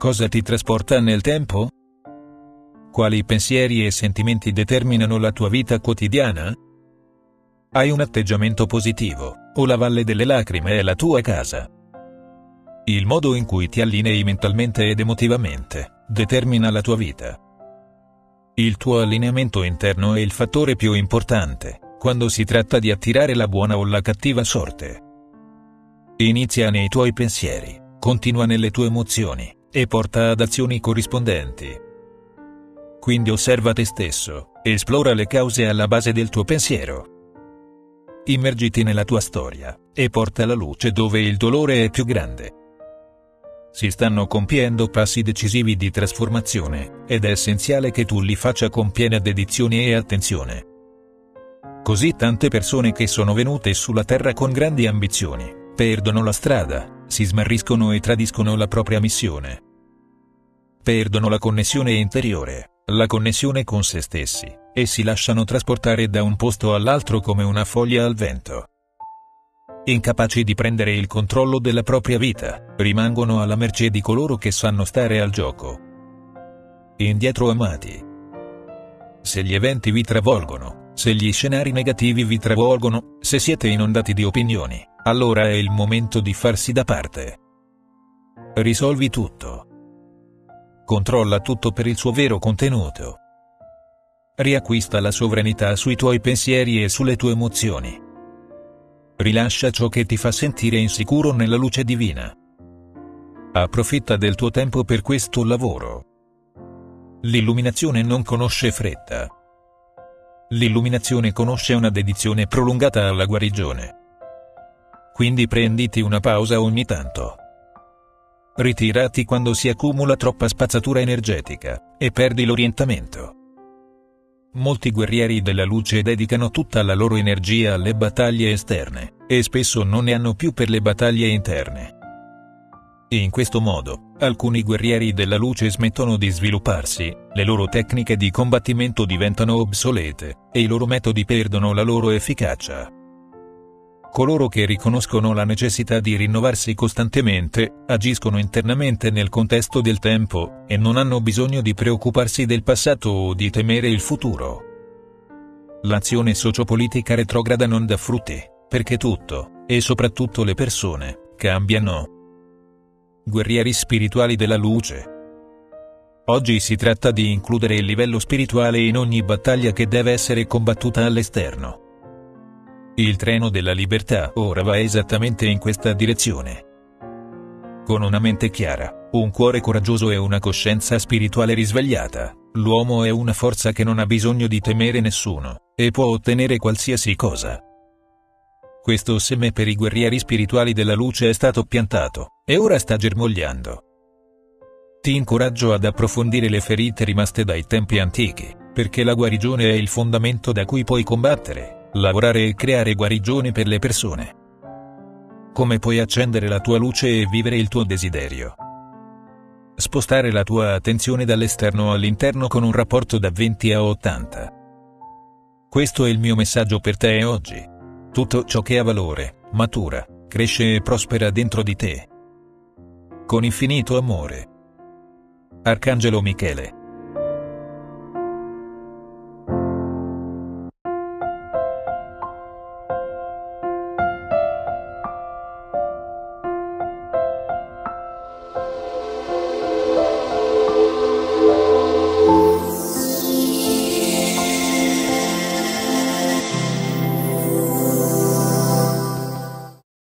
Cosa ti trasporta nel tempo? Quali pensieri e sentimenti determinano la tua vita quotidiana? Hai un atteggiamento positivo, o la valle delle lacrime è la tua casa? Il modo in cui ti allinei mentalmente ed emotivamente, determina la tua vita. Il tuo allineamento interno è il fattore più importante, quando si tratta di attirare la buona o la cattiva sorte. Inizia nei tuoi pensieri, continua nelle tue emozioni, e porta ad azioni corrispondenti. Quindi osserva te stesso, esplora le cause alla base del tuo pensiero. Immergiti nella tua storia, e porta la luce dove il dolore è più grande. Si stanno compiendo passi decisivi di trasformazione, ed è essenziale che tu li faccia con piena dedizione e attenzione. Così tante persone che sono venute sulla Terra con grandi ambizioni, perdono la strada, si smarriscono e tradiscono la propria missione. Perdono la connessione interiore, la connessione con se stessi, e si lasciano trasportare da un posto all'altro come una foglia al vento. Incapaci di prendere il controllo della propria vita, rimangono alla mercé di coloro che sanno stare al gioco. Indietro amati. Se gli eventi vi travolgono, se gli scenari negativi vi travolgono, se siete inondati di opinioni, allora è il momento di farsi da parte. Risolvi tutto controlla tutto per il suo vero contenuto. Riacquista la sovranità sui tuoi pensieri e sulle tue emozioni. Rilascia ciò che ti fa sentire insicuro nella luce divina. Approfitta del tuo tempo per questo lavoro. L'illuminazione non conosce fretta. L'illuminazione conosce una dedizione prolungata alla guarigione. Quindi prenditi una pausa ogni tanto ritirati quando si accumula troppa spazzatura energetica, e perdi l'orientamento. Molti guerrieri della luce dedicano tutta la loro energia alle battaglie esterne, e spesso non ne hanno più per le battaglie interne. In questo modo, alcuni guerrieri della luce smettono di svilupparsi, le loro tecniche di combattimento diventano obsolete, e i loro metodi perdono la loro efficacia. Coloro che riconoscono la necessità di rinnovarsi costantemente, agiscono internamente nel contesto del tempo, e non hanno bisogno di preoccuparsi del passato o di temere il futuro. L'azione sociopolitica retrograda non dà frutti, perché tutto, e soprattutto le persone, cambiano. Guerrieri spirituali della luce. Oggi si tratta di includere il livello spirituale in ogni battaglia che deve essere combattuta all'esterno. Il treno della libertà ora va esattamente in questa direzione. Con una mente chiara, un cuore coraggioso e una coscienza spirituale risvegliata, l'uomo è una forza che non ha bisogno di temere nessuno, e può ottenere qualsiasi cosa. Questo seme per i guerrieri spirituali della luce è stato piantato, e ora sta germogliando. Ti incoraggio ad approfondire le ferite rimaste dai tempi antichi, perché la guarigione è il fondamento da cui puoi combattere lavorare e creare guarigione per le persone. Come puoi accendere la tua luce e vivere il tuo desiderio? Spostare la tua attenzione dall'esterno all'interno con un rapporto da 20 a 80. Questo è il mio messaggio per te oggi. Tutto ciò che ha valore, matura, cresce e prospera dentro di te. Con infinito amore. Arcangelo Michele